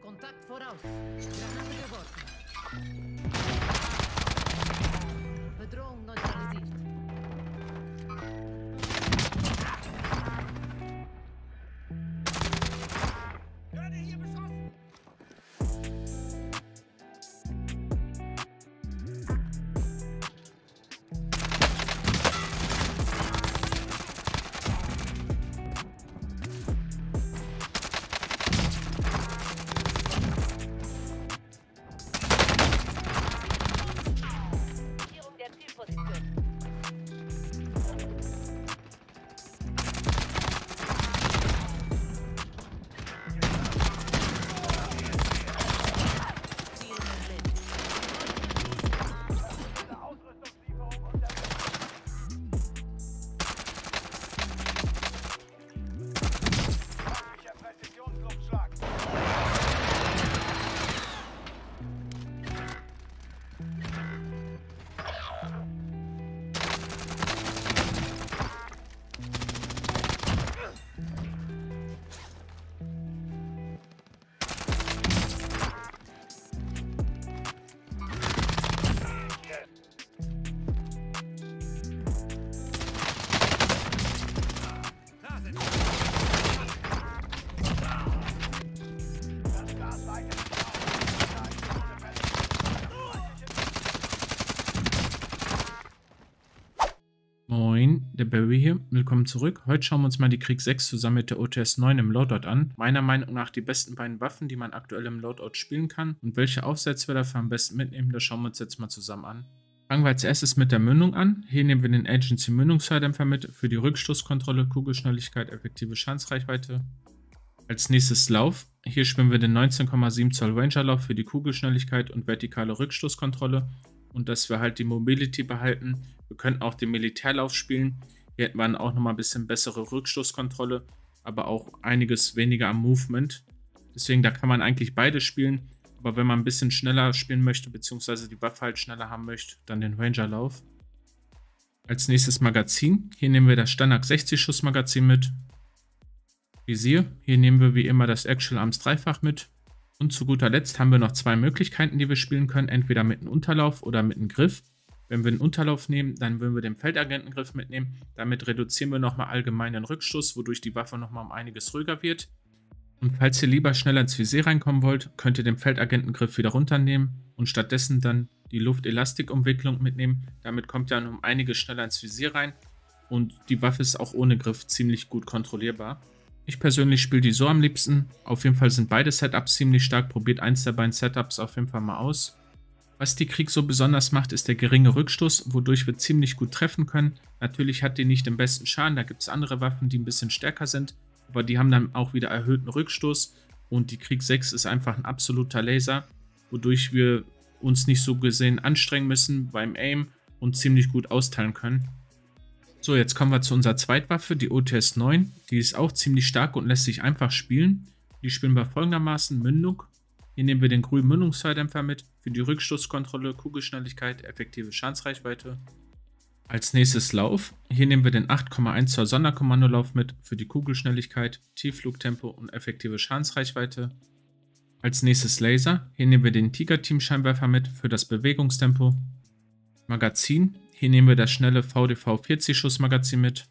Kontakt voraus. Granate geworfen. Bedrohung neutralisiert. Der Barry hier. Willkommen zurück. Heute schauen wir uns mal die Krieg 6 zusammen mit der OTS 9 im Loadout an. Meiner Meinung nach die besten beiden Waffen, die man aktuell im Loadout spielen kann. Und welche Aufsätze wir dafür am besten mitnehmen, das schauen wir uns jetzt mal zusammen an. Fangen wir als erstes mit der Mündung an. Hier nehmen wir den Agency Mündungsfeuerdämpfer mit für die Rückstoßkontrolle, Kugelschnelligkeit, effektive Schadensreichweite. Als nächstes Lauf. Hier spielen wir den 19,7 Zoll Ranger Lauf für die Kugelschnelligkeit und vertikale Rückstoßkontrolle und dass wir halt die Mobility behalten. Wir könnten auch den Militärlauf spielen. Hier hätten wir dann auch nochmal ein bisschen bessere Rückstoßkontrolle, aber auch einiges weniger am Movement. Deswegen, da kann man eigentlich beide spielen. Aber wenn man ein bisschen schneller spielen möchte, beziehungsweise die Waffe halt schneller haben möchte, dann den Ranger-Lauf. Als nächstes Magazin. Hier nehmen wir das Standard 60 Schuss Magazin mit. Visier. Hier nehmen wir wie immer das Actual Arms Dreifach mit. Und zu guter Letzt haben wir noch zwei Möglichkeiten, die wir spielen können. Entweder mit einem Unterlauf oder mit einem Griff. Wenn wir einen Unterlauf nehmen, dann würden wir den Feldagentengriff mitnehmen. Damit reduzieren wir nochmal allgemein den Rückstoß, wodurch die Waffe nochmal um einiges ruhiger wird. Und falls ihr lieber schneller ins Visier reinkommen wollt, könnt ihr den Feldagentengriff wieder runternehmen und stattdessen dann die Luftelastikumwicklung mitnehmen. Damit kommt ihr dann um einiges schneller ins Visier rein und die Waffe ist auch ohne Griff ziemlich gut kontrollierbar. Ich persönlich spiele die so am liebsten. Auf jeden Fall sind beide Setups ziemlich stark. Probiert eins der beiden Setups auf jeden Fall mal aus. Was die Krieg so besonders macht, ist der geringe Rückstoß, wodurch wir ziemlich gut treffen können. Natürlich hat die nicht den besten Schaden, da gibt es andere Waffen, die ein bisschen stärker sind, aber die haben dann auch wieder erhöhten Rückstoß und die Krieg 6 ist einfach ein absoluter Laser, wodurch wir uns nicht so gesehen anstrengen müssen beim Aim und ziemlich gut austeilen können. So, jetzt kommen wir zu unserer Zweitwaffe, die OTS 9. Die ist auch ziemlich stark und lässt sich einfach spielen. Die spielen wir folgendermaßen Mündung. Hier nehmen wir den grünen Mündungsfeuerdämpfer mit für die Rückstoßkontrolle, Kugelschnelligkeit, effektive Schadensreichweite. Als nächstes Lauf. Hier nehmen wir den 8,1 Zoll Sonderkommandolauf mit für die Kugelschnelligkeit, Tiefflugtempo und effektive Schadensreichweite. Als nächstes Laser. Hier nehmen wir den Tiger Team Scheinwerfer mit für das Bewegungstempo. Magazin. Hier nehmen wir das schnelle VDV 40 Schuss Magazin mit.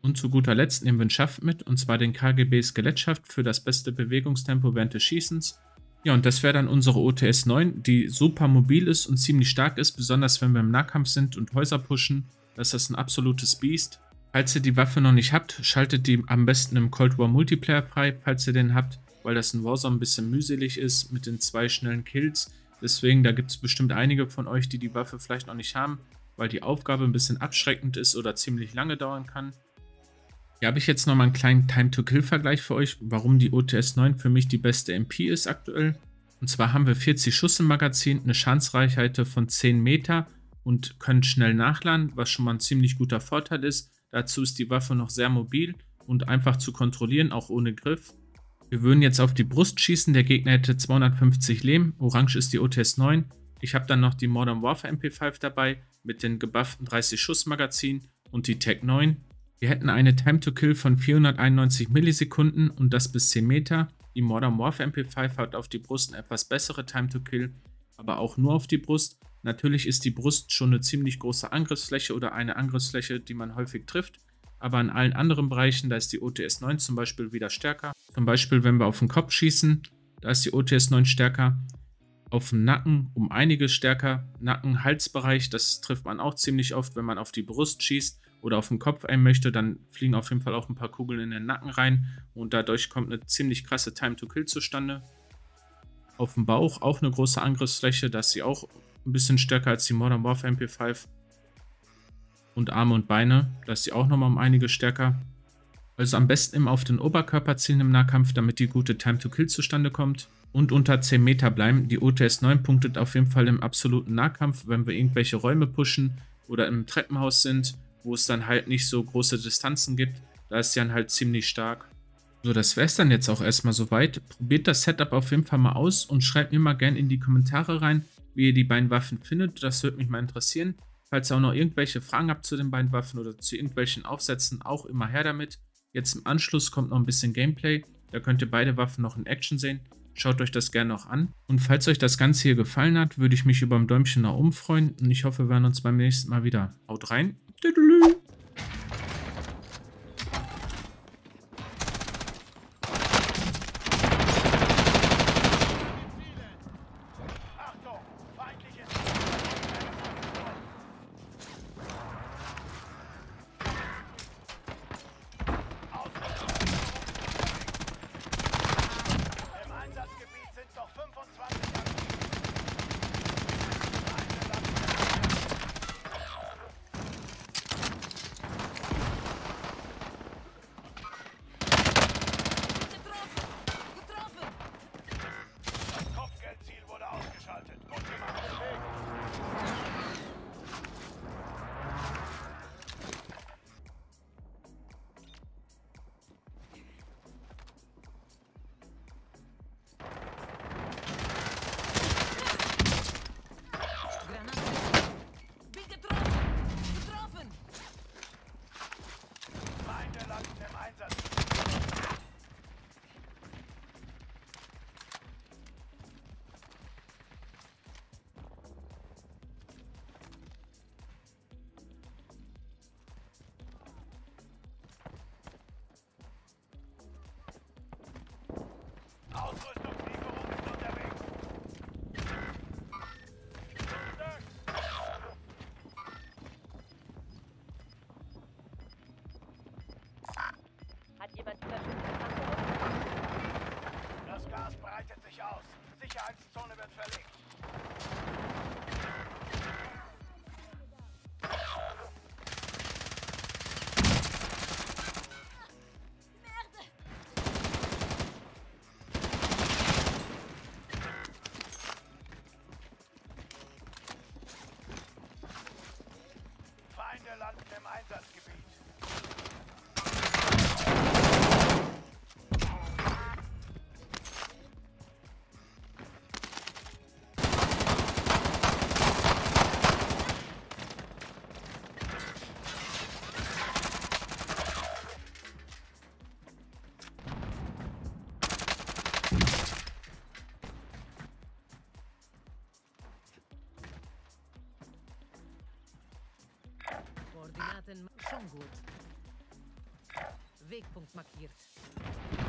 Und zu guter Letzt nehmen wir einen Schaft mit, und zwar den KGB Skelettschaft für das beste Bewegungstempo während des Schießens. Ja, und das wäre dann unsere OTS 9, die super mobil ist und ziemlich stark ist, besonders wenn wir im Nahkampf sind und Häuser pushen. Das ist ein absolutes Biest. Falls ihr die Waffe noch nicht habt, schaltet die am besten im Cold War Multiplayer frei, falls ihr den habt, weil das in Warzone ein bisschen mühselig ist mit den zwei schnellen Kills. Deswegen, da gibt es bestimmt einige von euch, die die Waffe vielleicht noch nicht haben, weil die Aufgabe ein bisschen abschreckend ist oder ziemlich lange dauern kann. Hier habe ich jetzt nochmal einen kleinen Time-to-Kill-Vergleich für euch, warum die OTS 9 für mich die beste MP ist aktuell. Und zwar haben wir 40 Schuss im Magazin, eine Schadensreichweite von 10 Meter und können schnell nachladen, was schon mal ein ziemlich guter Vorteil ist. Dazu ist die Waffe noch sehr mobil und einfach zu kontrollieren, auch ohne Griff. Wir würden jetzt auf die Brust schießen, der Gegner hätte 250 Leben, orange ist die OTS 9. Ich habe dann noch die Modern Warfare MP5 dabei mit den gebufften 30 Schuss Magazin und die Tech 9. Wir hätten eine Time to Kill von 491 Millisekunden und das bis 10 Meter. Die Modern Warfare MP5 hat auf die Brust eine etwas bessere Time to Kill, aber auch nur auf die Brust. Natürlich ist die Brust schon eine ziemlich große Angriffsfläche oder eine Angriffsfläche, die man häufig trifft. Aber in allen anderen Bereichen, da ist die OTS 9 zum Beispiel wieder stärker. Zum Beispiel, wenn wir auf den Kopf schießen, da ist die OTS 9 stärker. Auf den Nacken um einiges stärker. Nacken-Halsbereich, das trifft man auch ziemlich oft, wenn man auf die Brust schießt oder auf den Kopf ein möchte, dann fliegen auf jeden Fall auch ein paar Kugeln in den Nacken rein und dadurch kommt eine ziemlich krasse Time to Kill zustande. Auf dem Bauch auch eine große Angriffsfläche, da ist sie auch ein bisschen stärker als die Modern Warfare MP5. Und Arme und Beine, da ist sie auch nochmal um einiges stärker. Also am besten immer auf den Oberkörper zielen im Nahkampf, damit die gute Time to Kill zustande kommt. Und unter 10 Meter bleiben. Die OTS 9 punktet auf jeden Fall im absoluten Nahkampf, wenn wir irgendwelche Räume pushen oder im Treppenhaus sind, wo es dann halt nicht so große Distanzen gibt. Da ist sie dann halt ziemlich stark. So, das wäre es dann jetzt auch erstmal soweit. Probiert das Setup auf jeden Fall mal aus und schreibt mir mal gerne in die Kommentare rein, wie ihr die beiden Waffen findet. Das würde mich mal interessieren. Falls ihr auch noch irgendwelche Fragen habt zu den beiden Waffen oder zu irgendwelchen Aufsätzen, auch immer her damit. Jetzt im Anschluss kommt noch ein bisschen Gameplay. Da könnt ihr beide Waffen noch in Action sehen. Schaut euch das gerne noch an. Und falls euch das Ganze hier gefallen hat, würde ich mich über ein Däumchen nach oben freuen. Und ich hoffe, wir hören uns beim nächsten Mal wieder. Haut rein. Tüdelü. Wegpunkt markiert.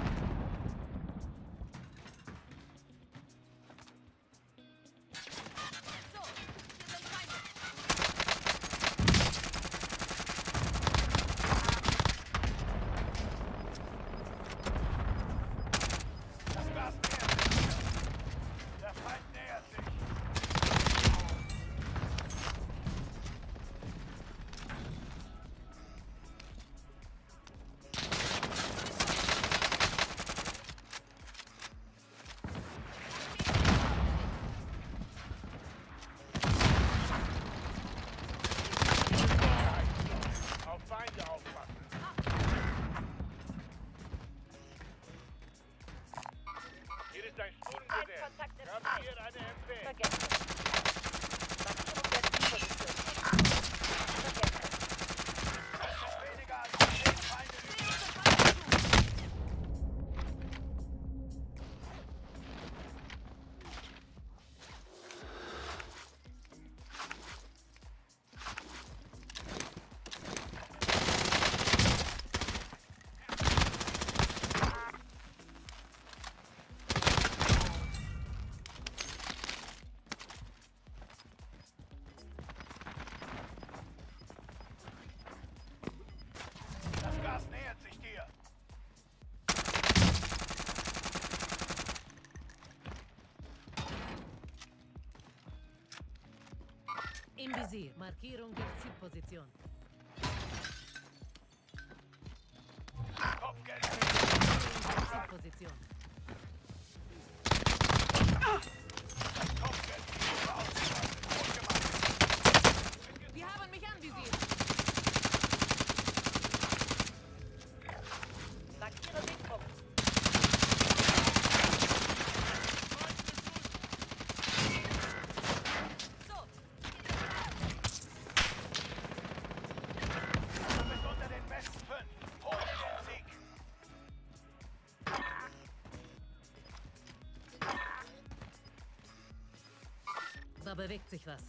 Visier. Markierung der Zielposition. Kopfgeld. Zielposition. Bewegt sich was.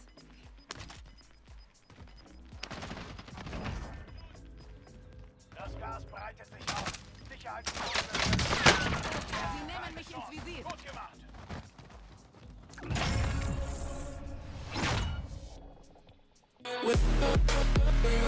Das Gas breitet sich aus. Sicherheit. Sie nehmen mich ins Visier. Gut gemacht. We'll be right back.